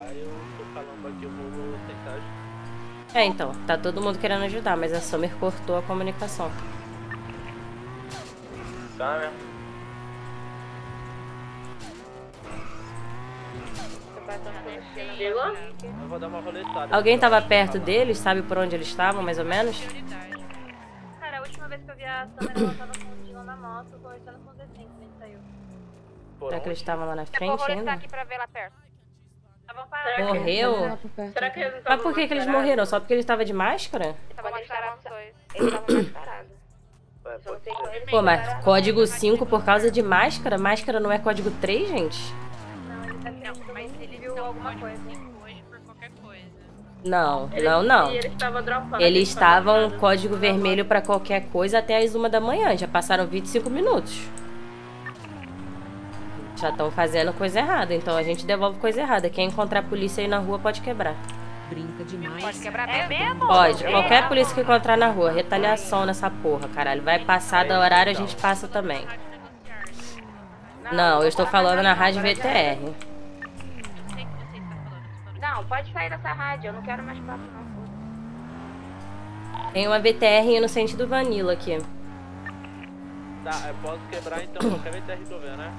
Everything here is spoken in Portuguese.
Aí eu tô falando aqui, eu vou tentar ajudar. É, então, tá todo mundo querendo ajudar, mas a Summer cortou a comunicação. Tá, né? Chegou? Eu vou dar uma roletada. Alguém tava perto deles, sabe por onde eles estavam, mais ou menos? Cara, a última vez que eu vi a Summer, ela tava com o Dylan na moto, conversando com o Decente, a gente saiu. Será que eles estavam lá na Eu vou frente roletar ainda? aqui pra ver lá perto. Parados. que- Morreu? Será que eles não Mas por que, que eles morreram? Só porque ele estava de máscara? Tava mascarado Pô, mas código 5 por causa de máscara? Máscara não é código 3, gente? Não, tá mas ele viu alguma coisa. hoje por qualquer coisa. Não, não, não. E eles estavam dropando. Eles estavam falaram. código vermelho pra qualquer coisa até as uma da manhã. Já passaram 25 minutos. Já estão fazendo coisa errada, então a gente devolve coisa errada. Quem encontrar a polícia aí na rua pode quebrar. Brinca demais. Pode quebrar É mesmo? Pode, É. qualquer polícia que encontrar na rua. Retaliação nessa porra, caralho. Vai passar da horário, a gente passa também. Não, eu estou falando na rádio VTR. Não, pode sair dessa rádio. Eu não quero mais papo, não. Tem uma VTR no sentido Vanilla aqui. Tá, eu posso quebrar então qualquer VTR que eu ver, né?